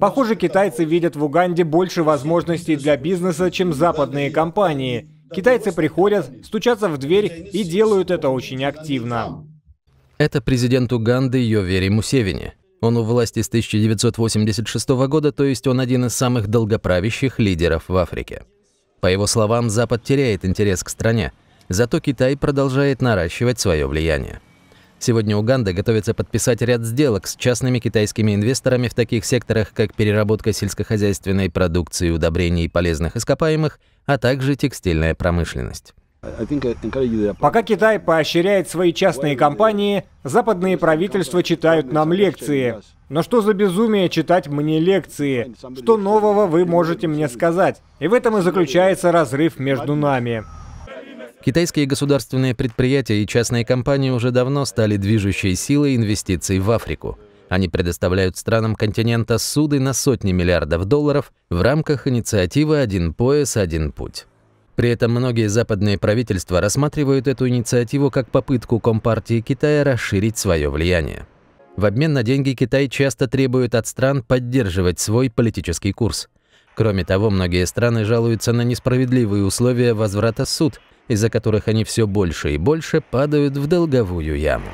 Похоже, китайцы видят в Уганде больше возможностей для бизнеса, чем западные компании. Китайцы приходят, стучатся в дверь и делают это очень активно. Это президент Уганды Йовери Мусевини. Он у власти с 1986 года, то есть он один из самых долгоправящих лидеров в Африке. По его словам, Запад теряет интерес к стране, зато Китай продолжает наращивать свое влияние. Сегодня Уганда готовится подписать ряд сделок с частными китайскими инвесторами в таких секторах, как переработка сельскохозяйственной продукции, удобрений и полезных ископаемых, а также текстильная промышленность. Пока Китай поощряет свои частные компании, западные правительства читают нам лекции. Но что за безумие читать мне лекции? Что нового вы можете мне сказать? И в этом и заключается разрыв между нами. Китайские государственные предприятия и частные компании уже давно стали движущей силой инвестиций в Африку. Они предоставляют странам континента суды на сотни миллиардов долларов в рамках инициативы «Один пояс, один путь». При этом многие западные правительства рассматривают эту инициативу как попытку Компартии Китая расширить свое влияние. В обмен на деньги Китай часто требует от стран поддерживать свой политический курс. Кроме того, многие страны жалуются на несправедливые условия возврата суд – из-за которых они все больше и больше падают в долговую яму.